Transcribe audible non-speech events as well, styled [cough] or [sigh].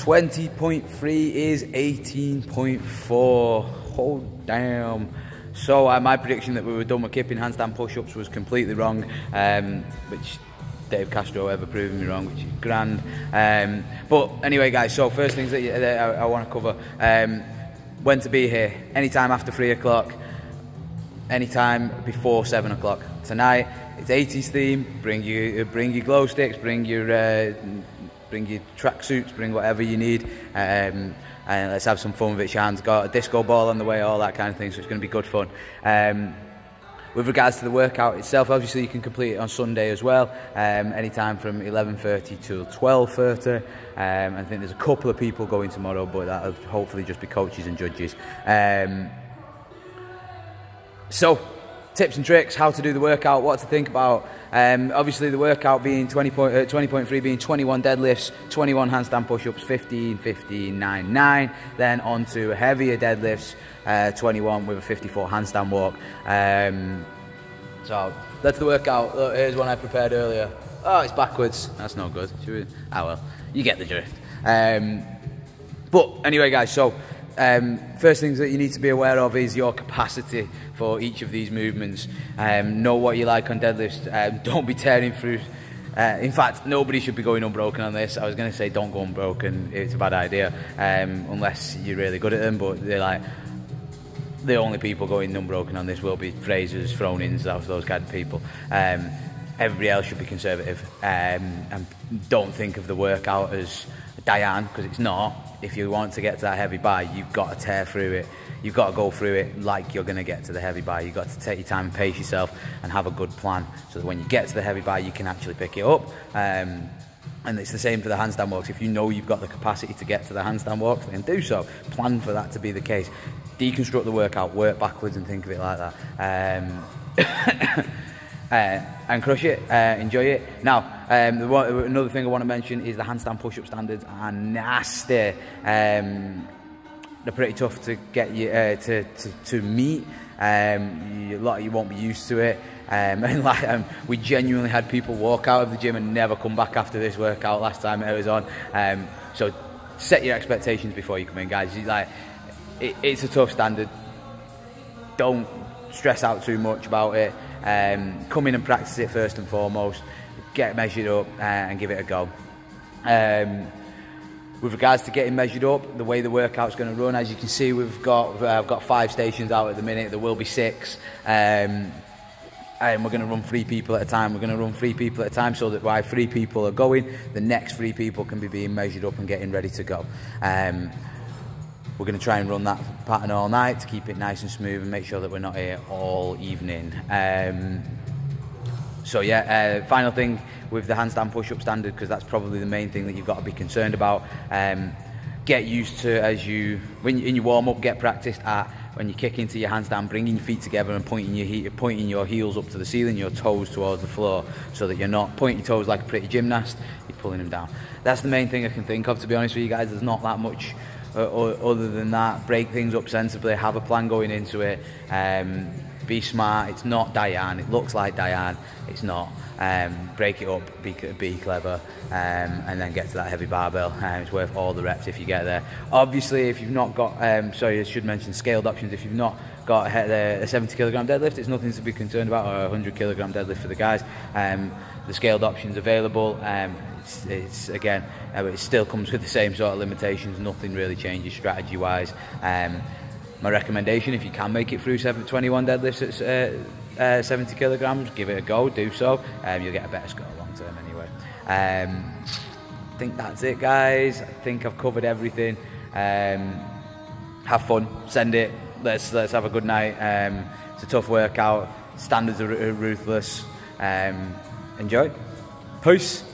20.3 is 18.4. Oh, damn. So uh, my prediction that we were done with kipping handstand push-ups was completely wrong, um, which Dave Castro ever proven me wrong, which is grand. Um, but anyway, guys, so first things that, that I, I want to cover. Um, when to be here, anytime after three o'clock, anytime before seven o'clock. Tonight, it's 80s theme, bring, you, bring your glow sticks, bring your, uh, bring your tracksuits, bring whatever you need. Um, and let's have some fun with it. Sean's got a disco ball on the way, all that kind of thing, so it's going to be good fun. Um, with regards to the workout itself, obviously you can complete it on Sunday as well, um, anytime from 11.30 to 12.30. Um, I think there's a couple of people going tomorrow, but that'll hopefully just be coaches and judges. Um, so, tips and tricks, how to do the workout, what to think about. Um, obviously, the workout being 20 point, uh, 20.3 being 21 deadlifts, 21 handstand push-ups, 15, 15, 9, 9. Then on to heavier deadlifts, uh, 21 with a 54 handstand walk. Um, so that's the workout. Look, here's one I prepared earlier. Oh, it's backwards. That's not good. Should we? Ah, well, you get the drift. Um, but anyway, guys, so um, first things that you need to be aware of is your capacity for each of these movements. Um, know what you like on deadlifts. Um, [laughs] don't be tearing through. Uh, in fact, nobody should be going unbroken on this. I was going to say don't go unbroken. It's a bad idea um, unless you're really good at them. But they're like the only people going unbroken on this will be Frasers, those, those kind of people. Um, everybody else should be conservative um, and don't think of the workout as Diane because it's not. If you want to get to that heavy bar, you've got to tear through it. You've got to go through it like you're going to get to the heavy bar. You've got to take your time and pace yourself and have a good plan so that when you get to the heavy bar, you can actually pick it up. Um, and it's the same for the handstand walks. If you know you've got the capacity to get to the handstand walks, then do so. Plan for that to be the case. Deconstruct the workout, work backwards and think of it like that. Um, [coughs] [coughs] uh, and crush it, uh, enjoy it. Now, um, one, another thing I want to mention is the handstand push-up standards are nasty. Um, they're pretty tough to get you uh, to, to, to meet. Um, you, a lot of you won't be used to it. Um, [laughs] and like um, we genuinely had people walk out of the gym and never come back after this workout last time it was on. Um, so set your expectations before you come in, guys. You, like it, it's a tough standard. Don't stress out too much about it. Um, come in and practice it first and foremost. Get measured up uh, and give it a go. Um, with regards to getting measured up, the way the workout's going to run, as you can see, we've got uh, I've got five stations out at the minute. There will be six. Um, and we're going to run three people at a time. We're going to run three people at a time so that while three people are going, the next three people can be being measured up and getting ready to go. Um, we're going to try and run that pattern all night to keep it nice and smooth and make sure that we're not here all evening. Um, so yeah, uh, final thing with the handstand push-up standard because that's probably the main thing that you've got to be concerned about. Um, get used to as you when you, in your warm up, get practiced at when you kick into your handstand, bringing your feet together and pointing your pointing your heels up to the ceiling, your toes towards the floor, so that you're not pointing your toes like a pretty gymnast. You're pulling them down. That's the main thing I can think of. To be honest with you guys, there's not that much. Uh, other than that, break things up sensibly, have a plan going into it. Um, be smart. It's not Diane. It looks like Diane. It's not. Um, break it up. Be, be clever, um, and then get to that heavy barbell. Um, it's worth all the reps if you get there. Obviously, if you've not got, um, sorry, I should mention scaled options. If you've not got a, a 70 kilogram deadlift, it's nothing to be concerned about, or a 100 kilogram deadlift for the guys. Um, the scaled options available. Um, it's, it's, again, uh, it still comes with the same sort of limitations. Nothing really changes strategy wise. Um, my recommendation, if you can make it through 721 deadlifts at uh, uh, 70 kilograms, give it a go, do so. Um, you'll get a better score long term anyway. Um, I think that's it, guys. I think I've covered everything. Um, have fun, send it. Let's let's have a good night. Um, it's a tough workout. Standards are ruthless. Um, enjoy. Peace.